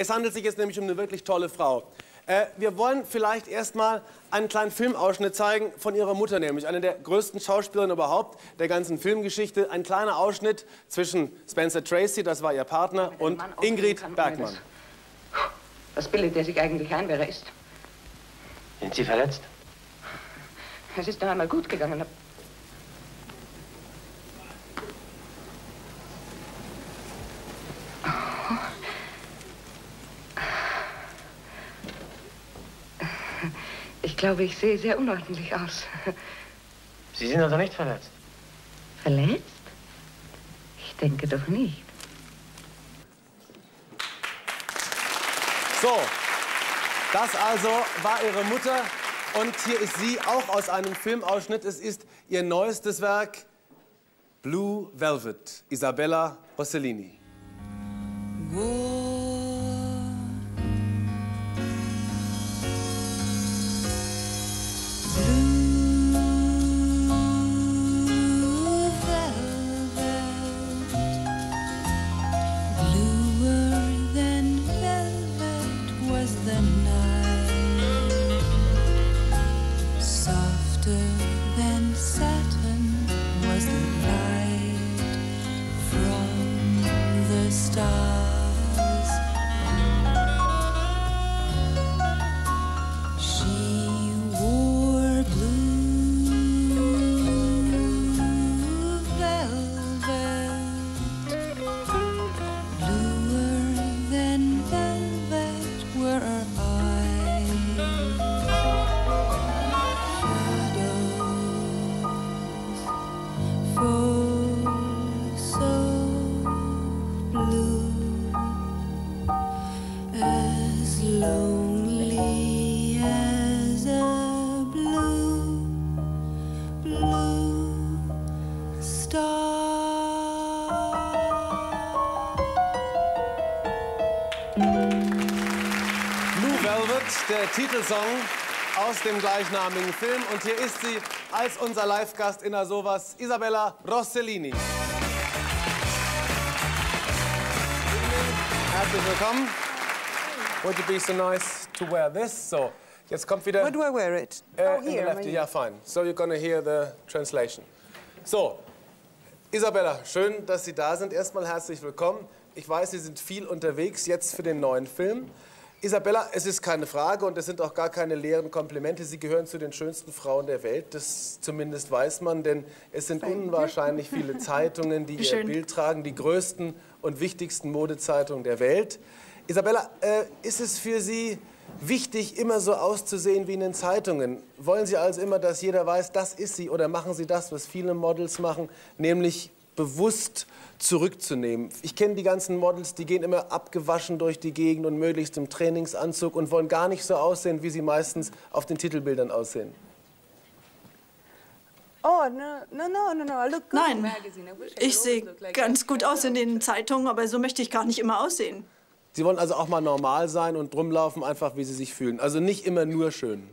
Es handelt sich jetzt nämlich um eine wirklich tolle Frau. Äh, wir wollen vielleicht erstmal einen kleinen Filmausschnitt zeigen von ihrer Mutter, nämlich eine der größten Schauspielerinnen überhaupt der ganzen Filmgeschichte. Ein kleiner Ausschnitt zwischen Spencer Tracy, das war ihr Partner, und Ingrid Bergmann. Was bildet er sich eigentlich ein, wer er ist? Sind Sie verletzt? Es ist noch einmal gut gegangen. Ich glaube, ich sehe sehr unordentlich aus. Sie sind also nicht verletzt? Verletzt? Ich denke doch nicht. So, das also war ihre Mutter. Und hier ist sie auch aus einem Filmausschnitt. Es ist ihr neuestes Werk, Blue Velvet, Isabella Rossellini. Bluer der Titelsong aus dem gleichnamigen Film. Und hier ist sie als unser Live-Gast in Asovas, Isabella Rossellini. Herzlich willkommen. Would you be so nice to wear this? So, jetzt kommt wieder... Where do I wear it? Uh, oh, here. left, I mean. yeah, fine. So you're gonna hear the translation. So, Isabella, schön, dass Sie da sind. Erstmal herzlich willkommen. Ich weiß, Sie sind viel unterwegs jetzt für den neuen Film. Isabella, es ist keine Frage und es sind auch gar keine leeren Komplimente. Sie gehören zu den schönsten Frauen der Welt. Das zumindest weiß man, denn es sind unwahrscheinlich viele Zeitungen, die ihr Schön. Bild tragen, die größten und wichtigsten Modezeitungen der Welt. Isabella, äh, ist es für Sie wichtig, immer so auszusehen wie in den Zeitungen? Wollen Sie also immer, dass jeder weiß, das ist sie? Oder machen Sie das, was viele Models machen, nämlich bewusst zurückzunehmen? Ich kenne die ganzen Models, die gehen immer abgewaschen durch die Gegend und möglichst im Trainingsanzug und wollen gar nicht so aussehen, wie sie meistens auf den Titelbildern aussehen. Oh, no, no, no, no, no. I look good in Nein, ich sehe always look like ganz that. gut aus in den Zeitungen, aber so möchte ich gar nicht immer aussehen. Sie wollen also auch mal normal sein und rumlaufen, einfach wie sie sich fühlen. Also nicht immer nur schön.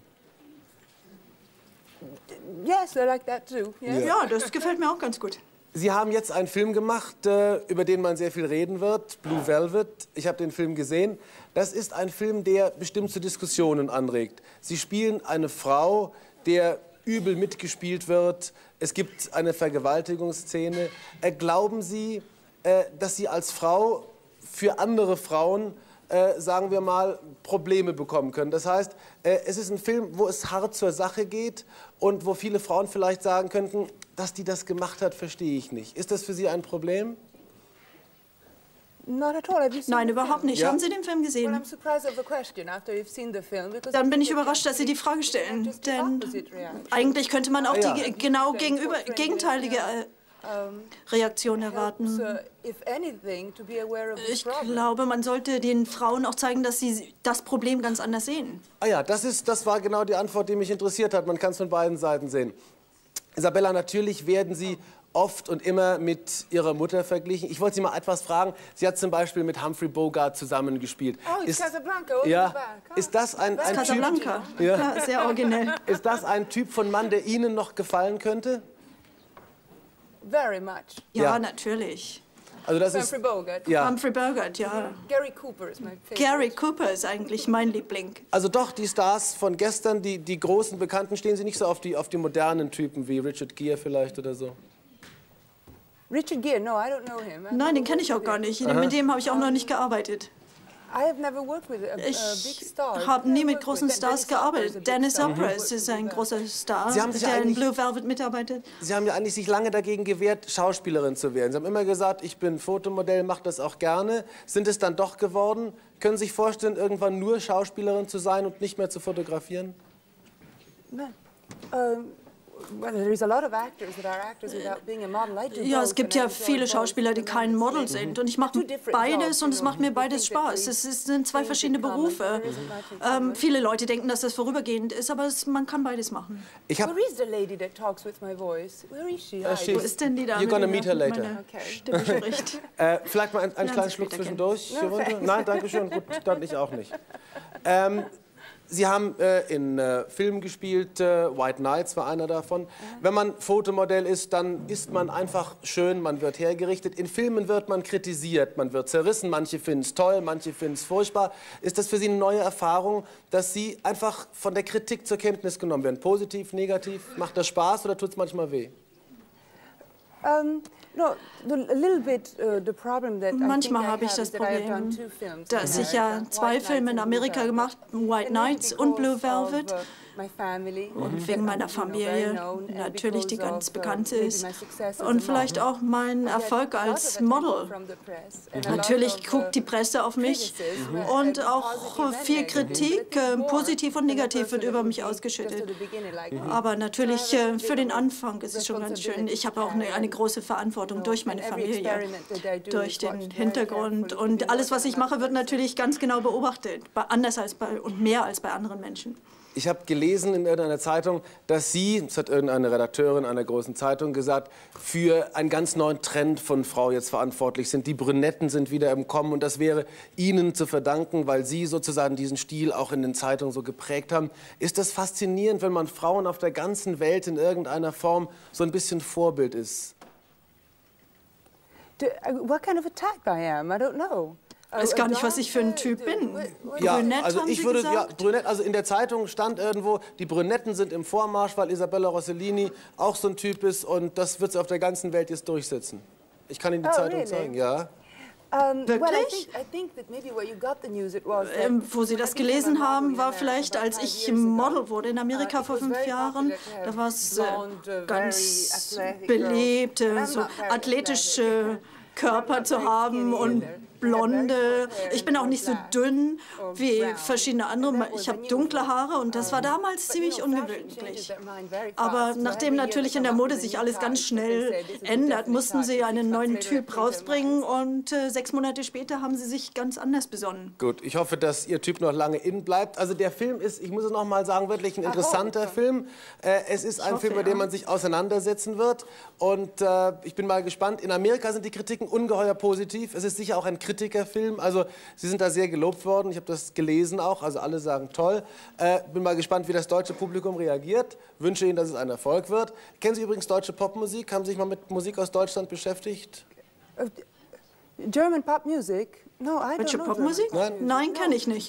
Yes, I like that too. Yes. Ja, das gefällt mir auch ganz gut. Sie haben jetzt einen Film gemacht, äh, über den man sehr viel reden wird, Blue Velvet. Ich habe den Film gesehen. Das ist ein Film, der bestimmt zu Diskussionen anregt. Sie spielen eine Frau, der übel mitgespielt wird. Es gibt eine Vergewaltigungsszene. Äh, glauben Sie, äh, dass Sie als Frau für andere Frauen, äh, sagen wir mal, Probleme bekommen können? Das heißt, äh, es ist ein Film, wo es hart zur Sache geht und wo viele Frauen vielleicht sagen könnten, dass die das gemacht hat, verstehe ich nicht. Ist das für Sie ein Problem? Nein, überhaupt nicht. Ja. Haben Sie den Film gesehen? Dann bin ich überrascht, dass Sie die Frage stellen. Denn eigentlich könnte man auch Ah, die ge- genau gegenüber, gegenteilige äh, Reaktion erwarten. uh, Ich glaube, man sollte den Frauen auch zeigen, dass sie das Problem ganz anders sehen. Ah ja, das, ist, das war genau die Antwort, die mich interessiert hat. Man kann es von beiden Seiten sehen. Isabella, natürlich werden Sie oft und immer mit Ihrer Mutter verglichen. Ich wollte Sie mal etwas fragen. Sie hat zum Beispiel mit Humphrey Bogart zusammengespielt. Oh, it's Casablanca, all ja, the back. Ist das ein, ein Typ, Casablanca. Ja. Ja, sehr originell. ist das ein Typ von Mann, der Ihnen noch gefallen könnte? Very much. Ja, Ja. natürlich. Also das ist, Humphrey Bogart. ja. Humphrey Bogart, ja. Gary Cooper is my favorite. Gary Cooper ist eigentlich mein Liebling. Also doch, die Stars von gestern, die, die großen Bekannten, stehen sie nicht so auf die, auf die modernen Typen wie Richard Gere vielleicht oder so. Richard Gere, no, I don't know him. I've Nein, den kenne ich auch gar with nicht. Mit dem habe ich auch noch nicht gearbeitet. Ich star. habe nie mit Worked großen with- Stars gearbeitet. big Dennis star. Hopper Worked ist with ein großer Star, Sie haben sich der in Blue Velvet mitarbeitet. Sie haben ja eigentlich sich lange dagegen gewehrt, Schauspielerin zu werden. Sie haben immer gesagt, ich bin Fotomodell, mache das auch gerne. Sind es dann doch geworden? Können Sie sich vorstellen, irgendwann nur Schauspielerin zu sein und nicht mehr zu fotografieren? No. Um, well, there's a lot of actors that are actors without being a model. I do Ja, es gibt ja viele Schauspieler, die kein. Model sind. Und ich mache Two different beides jobs, und es macht mir People beides think that Spaß. Es sind zwei verschiedene. Berufe. Ähm, viele Leute denken, dass das vorübergehend ist, aber es, man kann beides machen. Ich habe Where is the lady that talks with my voice? Where is she? Hi. she's- Wo ist denn die Dame? You're gonna meet da her later. Stimme spricht? äh, vielleicht mal einen, einen kleinen Schluck zwischendurch. No. Nein, danke schön. Gut, dann ich auch nicht. Ähm, Sie haben äh, in äh, Filmen gespielt, äh, White Nights war einer davon. Wenn man Fotomodell ist, dann ist man einfach schön, man wird hergerichtet. In Filmen wird man kritisiert, man wird zerrissen. Manche finden es toll, manche finden es furchtbar. Ist das für Sie eine neue Erfahrung, dass Sie einfach von der Kritik zur Kenntnis genommen werden? Positiv, negativ? Macht das Spaß oder tut es manchmal weh? Manchmal I habe ich das Problem, dass ich ja zwei Filme in Amerika gemacht Velvet. White Nights und Blue Velvet. Uh, my family, Und wegen meiner Familie natürlich, die ganz uh, bekannt maybe ist. Und vielleicht model. auch mein Erfolg als Model. Natürlich uh, guckt die Presse auf mich criticism, und uh, auch positive and viel negative. Kritik, äh, positiv und negativ wird über mich ausgeschüttet. me. Aber natürlich äh, für den Anfang ist es schon ganz schön. Ich habe auch eine, eine große Verantwortung durch meine Familie, durch den Hintergrund. Und alles, was ich mache, wird natürlich ganz genau beobachtet. Anders als bei und mehr als bei anderen Menschen. Ich habe gelesen in irgendeiner Zeitung, dass Sie, das hat irgendeine Redakteurin einer großen Zeitung gesagt, für einen ganz neuen Trend von Frau jetzt verantwortlich sind. Die Brünetten sind wieder im Kommen und das wäre Ihnen zu verdanken, weil Sie sozusagen diesen Stil auch in den Zeitungen so geprägt haben. Ist das faszinierend, wenn man Frauen auf der ganzen Welt in irgendeiner Form so ein bisschen Vorbild ist? Do- uh, What kind of a type I am? I don't know. Ich weiß gar nicht, was ich für ein Typ bin. Ja, Brünett, also ich würde, ja? Brünett, also in der Zeitung stand irgendwo, die Brünetten sind im Vormarsch, weil Isabella Rossellini auch so ein Typ ist und das wird sie auf der ganzen Welt jetzt durchsetzen. Ich kann Ihnen die Oh, Zeitung really? zeigen, ja. Um, I Wirklich? think, I think that maybe where you got the news it was that Ähm, wo Sie das gelesen haben, war vielleicht, als ich Model wurde in Amerika uh, vor fünf Jahren. Da war es äh, ganz belebt, äh, so athletische. Körper zu haben und blonde. Ich bin auch nicht so dünn wie verschiedene andere. Ich habe dunkle Haare und das war damals ziemlich ungewöhnlich. Aber nachdem natürlich in der Mode sich alles ganz schnell ändert, mussten sie einen neuen Typ rausbringen und äh, sechs Monate später haben sie sich ganz anders besonnen. Gut, ich hoffe, dass Ihr Typ noch lange in bleibt. Also der Film ist, ich muss es noch mal sagen, wirklich ein interessanter Film. Äh, es ist ein hoffe, Film, mit ja. dem man sich auseinandersetzen wird. Und äh, ich bin mal gespannt. In Amerika sind die Kritiken ungeheuer positiv. Es ist sicher auch ein Kritikerfilm. Also Sie sind da sehr gelobt worden. Ich habe das gelesen auch. Also alle sagen toll. Äh, bin mal gespannt, wie das deutsche Publikum reagiert. Wünsche Ihnen, dass es ein Erfolg wird. Kennen Sie übrigens deutsche Popmusik? Haben Sie sich mal mit Musik aus Deutschland beschäftigt? German pop music? No, I don't Deutsche Popmusik? pop music. Nein, kenne ich nicht.